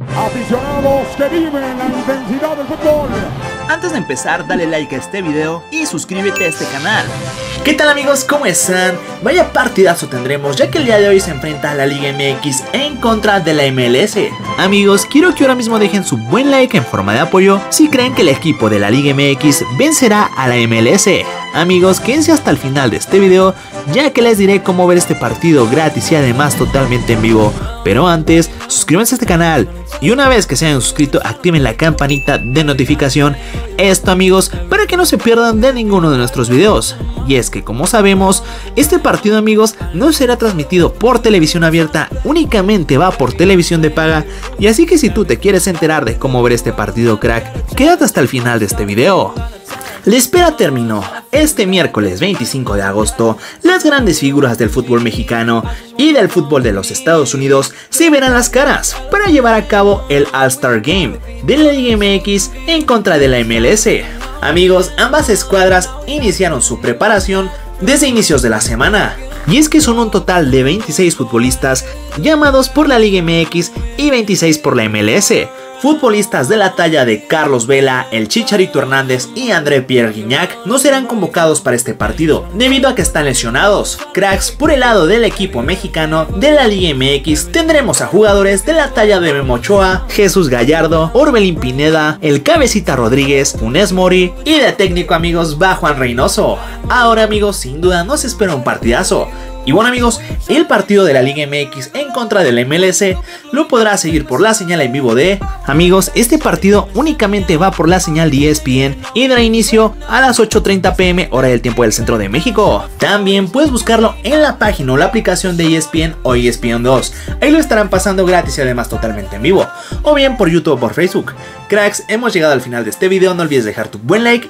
Aficionados que viven la intensidad del fútbol. Antes de empezar, dale like a este video y suscríbete a este canal. ¿Qué tal amigos? ¿Cómo están? Vaya partidazo tendremos ya que el día de hoy se enfrenta a la Liga MX en contra de la MLS. Amigos, quiero que ahora mismo dejen su buen like en forma de apoyo si creen que el equipo de la Liga MX vencerá a la MLS. Amigos, quédense hasta el final de este video ya que les diré cómo ver este partido gratis y además totalmente en vivo. Pero antes, suscríbanse a este canal y una vez que se hayan suscrito activen la campanita de notificación. Esto amigos, para que no se pierdan de ninguno de nuestros videos. Y es que como sabemos, este partido amigos no será transmitido por televisión abierta, únicamente va por televisión de paga. Y así que si tú te quieres enterar de cómo ver este partido crack, quédate hasta el final de este video. La espera terminó. Este miércoles 25 de agosto, las grandes figuras del fútbol mexicano y del fútbol de los Estados Unidos se verán las caras para llevar a cabo el All-Star Game de la Liga MX en contra de la MLS. Amigos, ambas escuadras iniciaron su preparación desde inicios de la semana. Y es que son un total de 26 futbolistas llamados por la Liga MX y 26 por la MLS Futbolistas de la talla de Carlos Vela, el Chicharito Hernández y André Pierre Guignac no serán convocados para este partido, debido a que están lesionados. Cracks, por el lado del equipo mexicano de la Liga MX, tendremos a jugadores de la talla de Memo Ochoa, Jesús Gallardo, Orbelín Pineda, el Cabecita Rodríguez, Funes Mori y de técnico amigos va Juan Reynoso. Ahora amigos, sin duda nos espera un partidazo. Y bueno amigos, el partido de la Liga MX en contra del MLS lo podrá seguir por la señal en vivo de... Amigos, este partido únicamente va por la señal de ESPN y dará inicio a las 8.30 pm hora del tiempo del centro de México. También puedes buscarlo en la página o la aplicación de ESPN o ESPN 2. Ahí lo estarán pasando gratis y además totalmente en vivo. O bien por YouTube o por Facebook. Cracks, hemos llegado al final de este video, no olvides dejar tu buen like